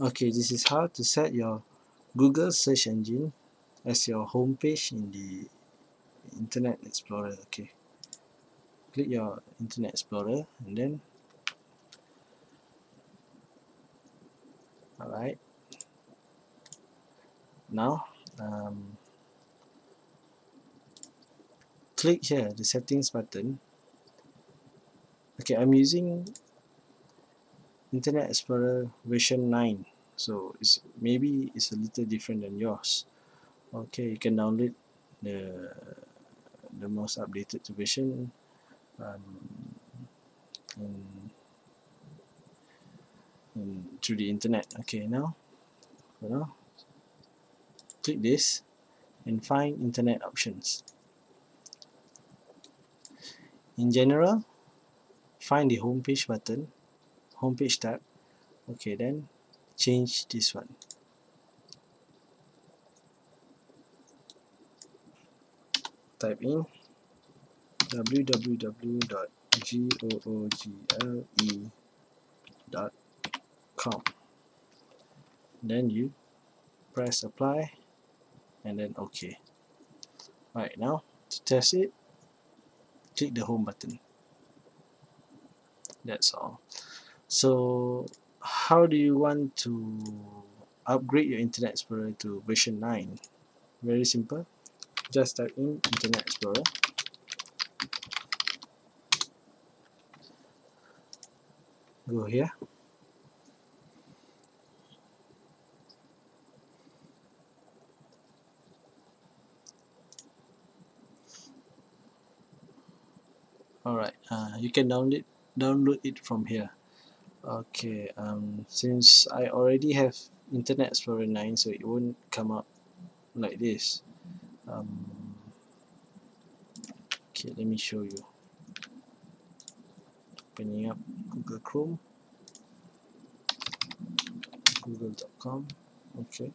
okay this is how to set your Google search engine as your home page in the Internet Explorer okay. Click your Internet Explorer and then alright. Now um, click here the settings button. Okay I'm using Internet Explorer version 9 so it's maybe it's a little different than yours. Okay you can download the the most updated version um, through the internet. Okay now you know click this and find internet options. In general find the home page button home page tab. Okay then change this one. Type in www.google.com then you press apply and then OK right now to test it click the home button. That's all so how do you want to upgrade your Internet Explorer to version 9 very simple. Just type in Internet Explorer. Go here. Alright uh, you can download download it from here okay um, since I already have Internet Explorer 9 so it won't come up like this. Um, okay let me show you. Opening up Google Chrome. Google.com okay.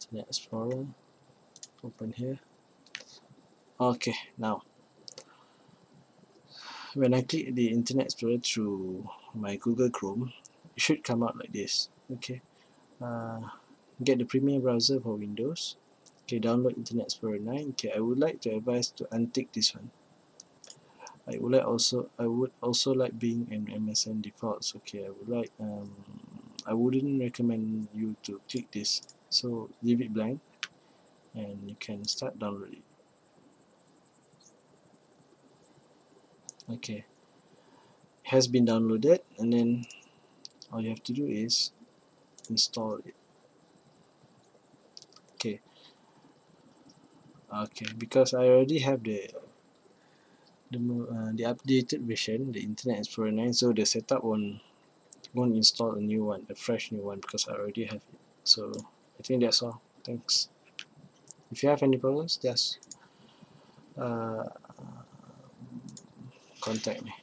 Internet Explorer. Open here. Okay now when I click the Internet Explorer through my Google Chrome it should come out like this. Okay. Uh, get the Premier browser for Windows. Okay download Internet Explorer 9 okay I would like to advise to untick this one. I would like also I would also like Bing and MSN defaults okay I would like um, I wouldn't recommend you to click this. So leave it blank and you can start downloading okay. Has been downloaded and then all you have to do is install it. Okay. Okay because I already have the the, uh, the updated version the Internet Explorer 9 so the setup won't won't install a new one a fresh new one because I already have it. So I think that's all. Thanks. If you have any problems just uh, contact me